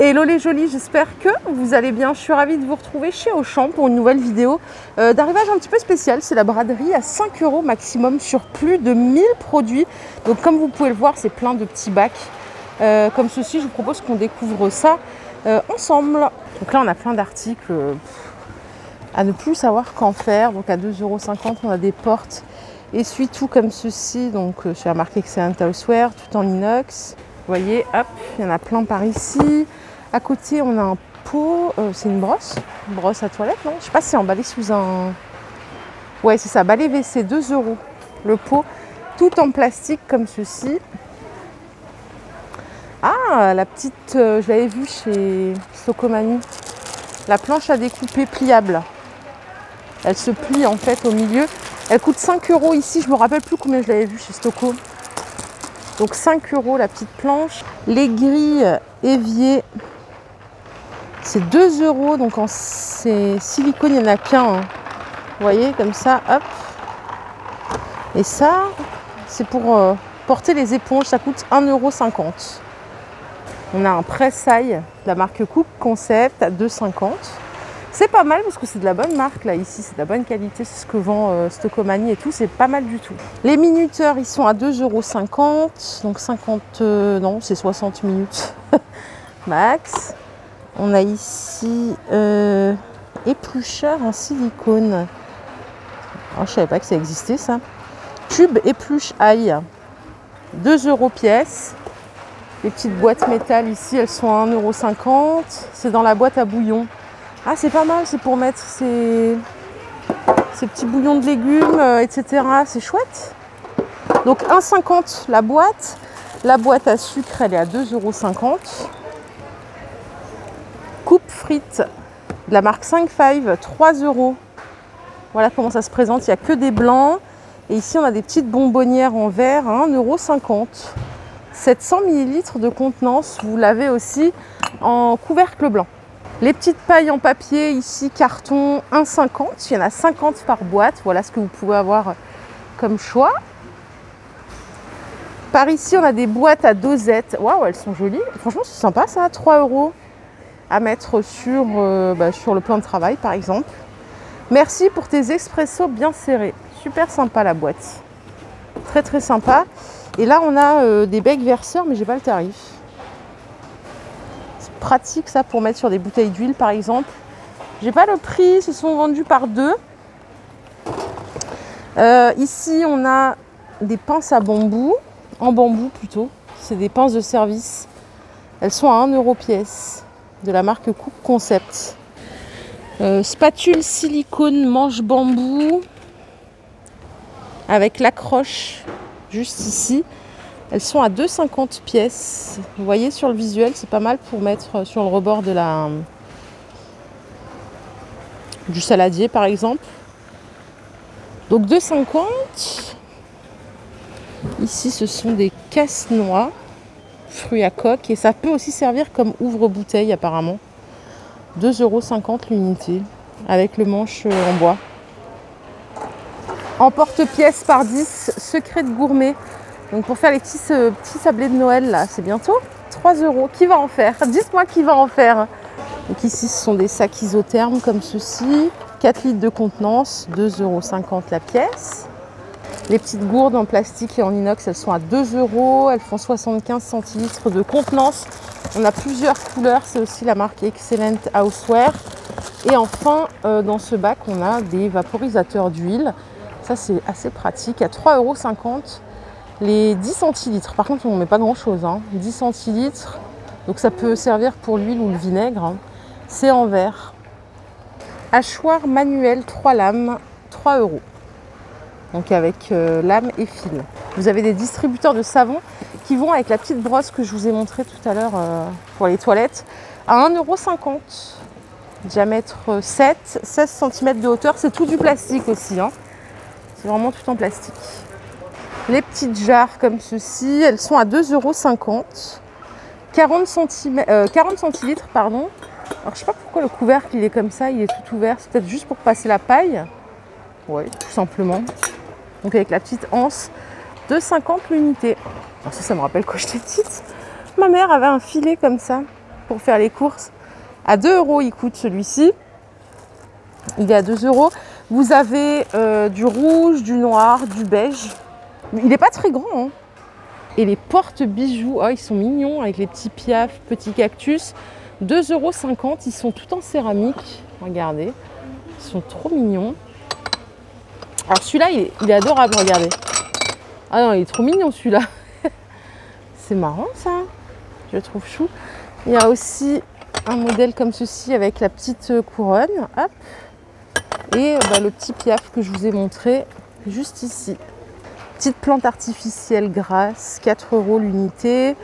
Hello les jolis, j'espère que vous allez bien. Je suis ravie de vous retrouver chez Auchan pour une nouvelle vidéo euh, d'arrivage un petit peu spécial. C'est la braderie à 5 euros maximum sur plus de 1000 produits. Donc comme vous pouvez le voir, c'est plein de petits bacs. Euh, comme ceci, je vous propose qu'on découvre ça euh, ensemble. Donc là, on a plein d'articles à ne plus savoir qu'en faire. Donc à 2,50 euros, on a des portes essuie-tout comme ceci. Donc euh, chez la marque Excellent Houseware, tout en inox. Vous voyez, hop, il y en a plein par ici. À côté, on a un pot, euh, c'est une brosse, brosse à toilette, non? Je sais pas si c'est emballé sous un. Ouais, c'est ça, balai WC, 2 euros. Le pot, tout en plastique comme ceci. Ah, la petite, euh, je l'avais vue chez Stocomanie. La planche à découper pliable. Elle se plie en fait au milieu. Elle coûte 5 euros ici, je me rappelle plus combien je l'avais vue chez Stoco. Donc 5 euros la petite planche. Les grilles évier, c'est 2 euros. Donc en silicone, il n'y en a qu'un. hein. Vous voyez, comme ça, hop. Et ça, c'est pour euh, porter les éponges, ça coûte 1,50 euros. On a un pressail de la marque Cook Concept à 2,50. C'est pas mal parce que c'est de la bonne marque là ici, c'est de la bonne qualité, c'est ce que vend euh, et tout, c'est pas mal du tout. Les minuteurs ils sont à 2,50€, donc 50, euh, non c'est 60 minutes max. On a ici euh, éplucheur en silicone. Oh, je savais pas que ça existait ça. Tube épluche ail, 2 euros pièce. Les petites boîtes métal ici, elles sont à 1,50€. C'est dans la boîte à bouillon. Ah, c'est pas mal, c'est pour mettre ces, ces petits bouillons de légumes, euh, etc. C'est chouette. Donc 1,50€ la boîte. La boîte à sucre, elle est à 2,50€. Coupe frites de la marque 5-5, 3 euros. Voilà comment ça se présente. Il n'y a que des blancs. Et ici, on a des petites bonbonnières en verre à 1,50€. 700 ml de contenance. Vous l'avez aussi en couvercle blanc. Les petites pailles en papier, ici carton 1,50. Il y en a 50 par boîte. Voilà ce que vous pouvez avoir comme choix. Par ici, on a des boîtes à dosettes. Waouh, elles sont jolies. Franchement, c'est sympa ça. 3 euros à mettre sur, euh, bah, sur le plan de travail, par exemple. Merci pour tes expressos bien serrés. Super sympa la boîte. Très très sympa. Et là, on a euh, des becs verseurs, mais j'ai pas le tarif. C'est pratique ça pour mettre sur des bouteilles d'huile, par exemple. J'ai pas le prix, ils se sont vendus par deux. Euh, ici, on a des pinces à bambou, en bambou plutôt. C'est des pinces de service. Elles sont à 1 euro pièce, de la marque Cook Concept. Euh, spatule silicone manche bambou avec l'accroche juste ici. Elles sont à 2,50 pièces. Vous voyez sur le visuel, c'est pas mal pour mettre sur le rebord de la du saladier par exemple. Donc 2,50. Ici, ce sont des casse-noix, fruits à coque, et ça peut aussi servir comme ouvre-bouteille apparemment. 2,50€ l'unité, avec le manche en bois. En porte-pièce par 10, secret de gourmet. Donc pour faire les petits, euh, petits sablés de Noël là, c'est bientôt 3 euros. Qui va en faire? Dites-moi qui va en faire. Donc ici ce sont des sacs isothermes comme ceci. 4 litres de contenance, 2,50 euros la pièce. Les petites gourdes en plastique et en inox, elles sont à 2 euros. Elles font 75 centilitres de contenance. On a plusieurs couleurs, c'est aussi la marque Excellent Houseware. Et enfin, euh, dans ce bac, on a des vaporisateurs d'huile. Ça, c'est assez pratique. À 3,50 euros les 10 centilitres. Par contre, on ne met pas grand-chose. Hein. 10 centilitres. Donc ça peut servir pour l'huile ou le vinaigre. hein. C'est en verre. Hachoir manuel 3 lames, 3 euros. Donc avec euh, lame et fil. Vous avez des distributeurs de savon qui vont avec la petite brosse que je vous ai montré tout à l'heure euh, pour les toilettes à 1,50€. Diamètre 7, 16 cm de hauteur. C'est tout du plastique aussi. hein. C'est vraiment tout en plastique. Les petites jarres comme ceci, elles sont à 2,50€. 40, centime- euh, 40 centilitres, pardon. Alors je sais pas pourquoi le couvercle il est comme ça, il est tout ouvert. C'est peut-être juste pour passer la paille. Oui, tout simplement. Donc avec la petite anse, 2,50 l'unité. Alors ça, ça me rappelle quand j'étais petite. Ma mère avait un filet comme ça. pour faire les courses. À 2 euros, il coûte celui-ci. Il est à 2 euros. Vous avez euh, du rouge, du noir, du beige. Il n'est pas très grand. Hein. Et les porte-bijoux, oh, ils sont mignons avec les petits piafs, petits cactus. 2,50 euros. Ils sont tout en céramique. Regardez. Ils sont trop mignons. Alors celui-là, il, est adorable, regardez. Ah non, il est trop mignon celui-là. C'est marrant ça. Je trouve chou. Il y a aussi un modèle comme ceci avec la petite couronne. Hop. Et bah, le petit piaf que je vous ai montré juste ici. Petite plante artificielle grasse, 4 euros l'unité,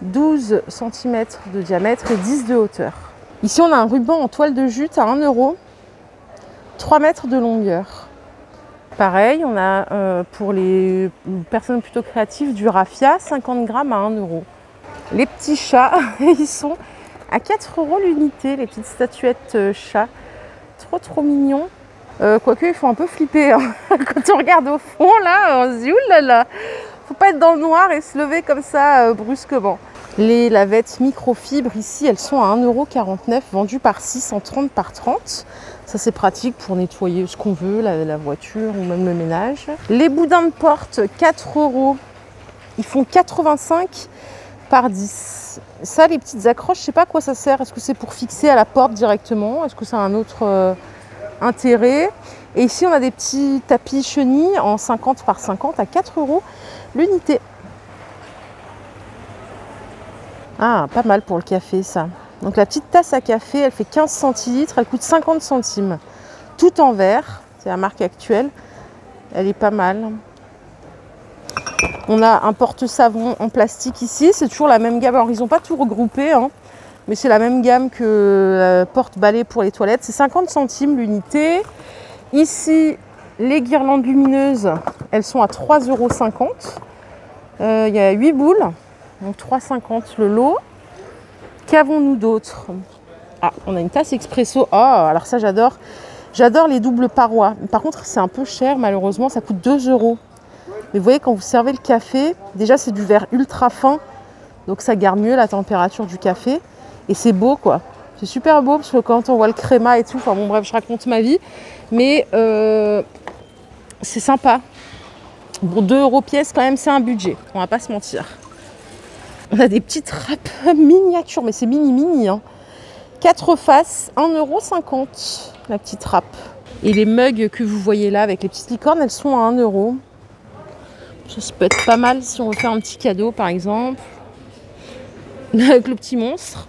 12 cm de diamètre et 10 de hauteur. Ici, on a un ruban en toile de jute à 1 euro, 3 mètres de longueur. Pareil, on a euh, pour les personnes plutôt créatives du raffia, 50 grammes à 1 euro. Les petits chats, ils sont à 4 euros l'unité, les petites statuettes euh, chats. Trop trop mignons. Euh, quoique, ils font un peu flipper. Hein. Quand on regarde au fond, là, on se dit, oulala, faut pas être dans le noir et se lever comme ça brusquement. Les lavettes microfibres ici, elles sont à 1,49€ vendues par 6 en 30 par 30. Ça c'est pratique pour nettoyer ce qu'on veut, la, voiture ou même le ménage. Les boudins de porte, 4 euros. Ils font 85 par 10. Ça, les petites accroches, je sais pas à quoi ça sert. Est-ce que c'est pour fixer à la porte directement? Est-ce que ça a un autre euh, intérêt? Et ici, on a des petits tapis chenilles en 50 par 50 à 4 euros l'unité. Ah, pas mal pour le café, ça. Donc la petite tasse à café, elle fait 15 centilitres, elle coûte 50 centimes. Tout en verre, c'est la marque actuelle. Elle est pas mal. On a un porte-savon en plastique ici, c'est toujours la même gamme. Alors ils n'ont pas tout regroupé, hein, mais c'est la même gamme que la porte-balai pour les toilettes. C'est 50 centimes l'unité. Ici, les guirlandes lumineuses, elles sont à 3,50 euros. Euh, il y a 8 boules, donc 3,50 le lot. Qu'avons-nous d'autre? Ah, on a une tasse expresso. Oh, alors ça j'adore. J'adore les doubles parois. Par contre, c'est un peu cher, malheureusement, ça coûte 2 euros. Mais vous voyez, quand vous servez le café, déjà c'est du verre ultra fin, donc ça garde mieux la température du café. Et c'est beau, quoi. C'est super beau parce que quand on voit le créma et tout, enfin bon, bref, je raconte ma vie. Mais euh, c'est sympa. Bon, 2 euros pièce, quand même, c'est un budget. On va pas se mentir. On a des petites râpes miniatures, mais c'est mini mini. Hein. 4 faces, 1,50€ la petite râpe. Et les mugs que vous voyez là avec les petites licornes, elles sont à 1€. Ça, ça peut être pas mal si on veut faire un petit cadeau par exemple. Avec le petit monstre.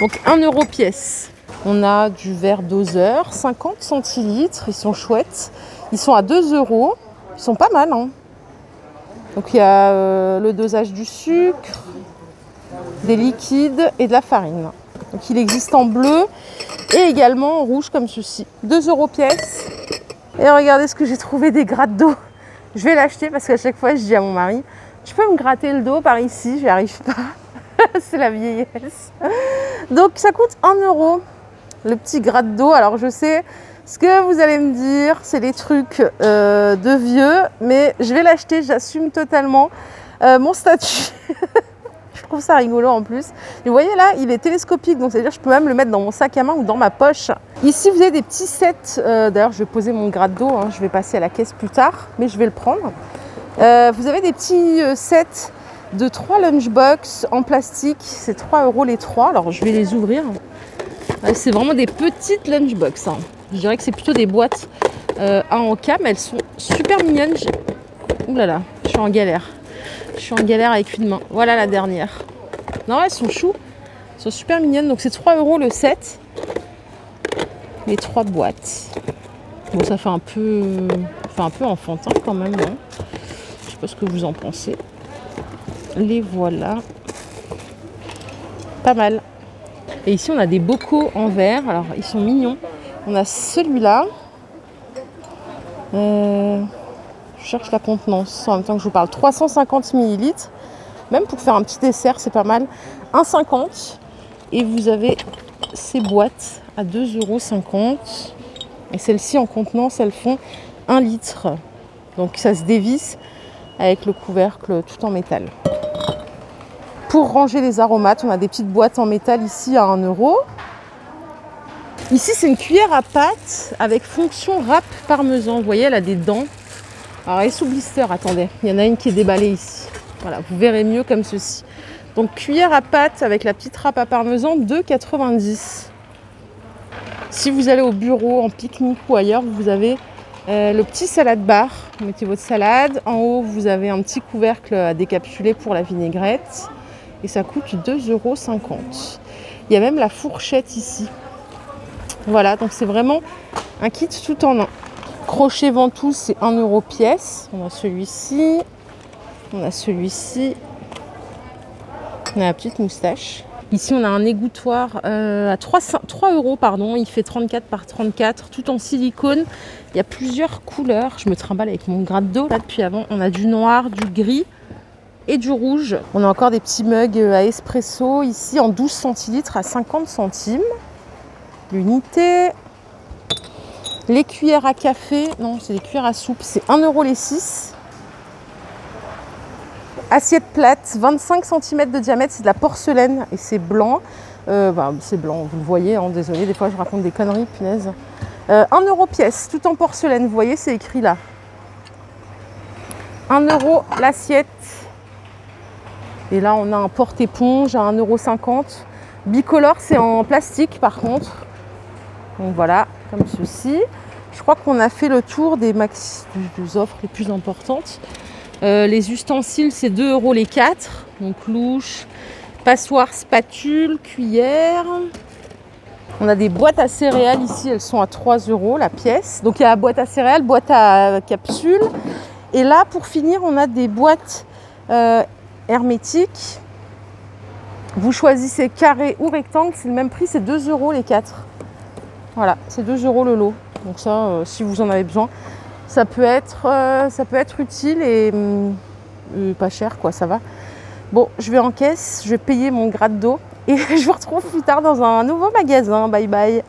Donc 1€ pièce. On a du verre doseur, 50 centilitres. Ils sont chouettes. Ils sont à 2 euros. Ils sont pas mal. Hein. Donc il y a euh, le dosage du sucre, des liquides et de la farine. Donc il existe en bleu et également en rouge comme ceci. 2 euros pièce. Et regardez ce que j'ai trouvé des grattes d'eau. Je vais l'acheter parce qu'à chaque fois je dis à mon mari, tu peux me gratter le dos par ici, j'y arrive pas. C'est la vieillesse. Donc ça coûte 1 euro le petit gratte d'eau. Alors je sais, ce que vous allez me dire, c'est des trucs euh, de vieux, mais je vais l'acheter, j'assume totalement euh, mon statut. je trouve ça rigolo en plus. vous voyez là, il est télescopique, donc c'est-à-dire je peux même le mettre dans mon sac à main ou dans ma poche. Ici, vous avez des petits sets. Euh, d'ailleurs, je vais poser mon gratte d'eau, hein, je vais passer à la caisse plus tard, mais je vais le prendre. vous avez des petits sets de 3 lunchbox en plastique, c'est 3 euros les 3. Alors, je vais les ouvrir. C'est vraiment des petites lunchbox. Hein. Je dirais que c'est plutôt des boîtes euh, à encas, mais elles sont super mignonnes. Ouh là là, je suis en galère. Je suis en galère avec une main. Voilà la dernière. Non, elles sont chou. Elles sont super mignonnes. Donc c'est 3 euros le set. Les trois boîtes. Bon, ça fait un peu, fait un peu enfantin quand même. Hein. Je sais pas ce que vous en pensez. Les voilà. Pas mal. Et ici, on a des bocaux en verre. Alors, ils sont mignons. On a celui-là. Euh, je cherche la contenance en même temps que je vous parle. 350 ml. Même pour faire un petit dessert, c'est pas mal. 1,50. Et vous avez ces boîtes à 2,50 euros. Et celles-ci en contenance, elles font 1 litre. Donc ça se dévisse avec le couvercle tout en métal. Pour ranger les aromates, on a des petites boîtes en métal ici à 1 euro. Ici, c'est une cuillère à pâte avec fonction râpe parmesan. Vous voyez, elle a des dents. Alors, elle est sous blister, attendez. Il y en a une qui est déballée ici. Voilà, vous verrez mieux comme ceci. Donc, cuillère à pâte avec la petite râpe à parmesan, 2,90. Si vous allez au bureau, en pique-nique ou ailleurs, vous avez euh, le petit salade bar. Vous mettez votre salade. En haut, vous avez un petit couvercle à décapsuler pour la vinaigrette. Et ça coûte 2,50 euros. Il y a même la fourchette ici. Voilà, donc c'est vraiment un kit tout en un. Crochet ventouse, c'est 1 euro pièce. On a celui-ci. On a celui-ci. On a la petite moustache. Ici, on a un égouttoir euh, à 3, 3, euros, pardon. Il fait 34 par 34, tout en silicone. Il y a plusieurs couleurs. Je me trimballe avec mon gratte d'eau là depuis avant. On a du noir, du gris et du rouge. On a encore des petits mugs à espresso ici en 12 centilitres à 50 centimes l'unité. Les cuillères à café, non, c'est des cuillères à soupe, c'est 1 euro les 6. Assiette plate, 25 cm de diamètre, c'est de la porcelaine et c'est blanc. Euh, bah, c'est blanc, vous le voyez, hein, désolé, des fois je raconte des conneries, punaise. Euh, 1 euro pièce, tout en porcelaine, vous voyez, c'est écrit là. 1 euro l'assiette. Et là, on a un porte-éponge à 1,50 euro. Bicolore, c'est en plastique par contre. Donc voilà, comme ceci. Je crois qu'on a fait le tour des, des offres les plus importantes. Euh, les ustensiles, c'est 2 euros les 4. Donc louche, passoire, spatule, cuillère. On a des boîtes à céréales ici, elles sont à 3 euros la pièce. Donc il y a boîte à céréales, boîte à capsules. Et là, pour finir, on a des boîtes euh, hermétiques. Vous choisissez carré ou rectangle, c'est le même prix, c'est 2 euros les 4. Voilà, c'est 2 euros le lot. Donc ça, euh, si vous en avez besoin, ça peut être, euh, utile et, hum, et, pas cher, quoi, ça va. Bon, je vais en caisse, je vais payer mon gratte d'eau et je vous retrouve plus tard dans un nouveau magasin. Bye bye